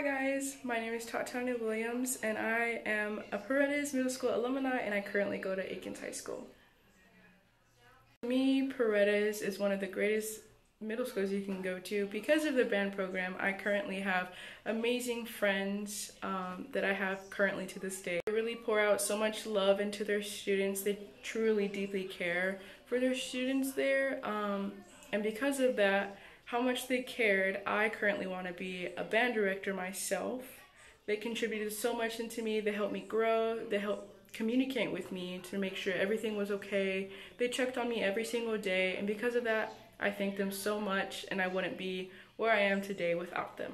Hi guys, my name is Tat'Yana Williams and I am a Paredes Middle School alumni and I currently go to Akins High School. For me, Paredes is one of the greatest middle schools you can go to. Because of the band program, I currently have amazing friends um, that I have currently to this day. They really pour out so much love into their students. They truly deeply care for their students there. Um, and because of that, how much they cared. I currently want to be a band director myself. They contributed so much into me. They helped me grow. They helped communicate with me to make sure everything was okay. They checked on me every single day, and because of that, I thank them so much, and I wouldn't be where I am today without them.